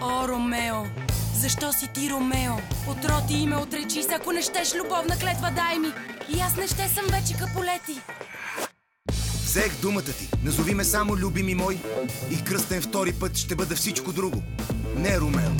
О, Ромео, защо си ти, Ромео? Отроти и ме отречи се, ако не щеш любовна клетва, дай ми. И аз не ще съм вече каполети. Взех думата ти, назови ме само любими мой и кръстен втори път ще бъда всичко друго. Не, Ромео.